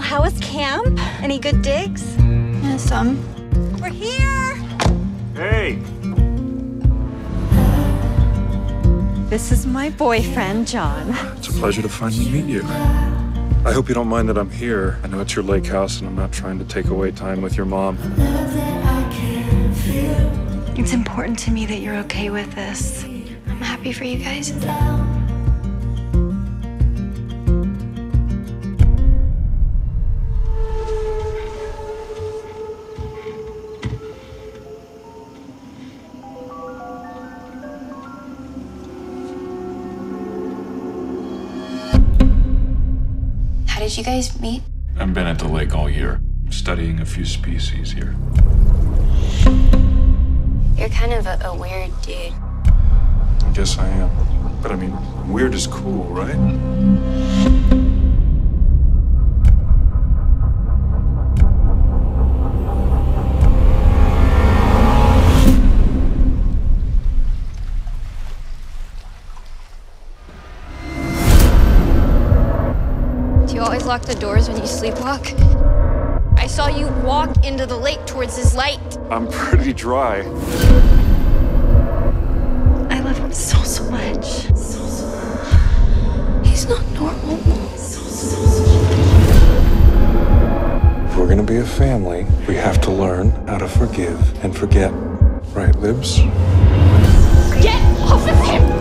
Well, how was camp? Any good digs? Yeah, some. We're here! Hey! This is my boyfriend, John. It's a pleasure to finally meet you. I hope you don't mind that I'm here. I know it's your lake house and I'm not trying to take away time with your mom. It's important to me that you're okay with this. I'm happy for you guys. How did you guys meet? I've been at the lake all year, studying a few species here. You're kind of a, a weird dude. I guess I am. But I mean, weird is cool, right? You always lock the doors when you sleepwalk? I saw you walk into the lake towards this light. I'm pretty dry. I love him so, so much. So, so much. He's not normal. So, so, so. If we're gonna be a family, we have to learn how to forgive and forget. Right, Libs? Get off of him!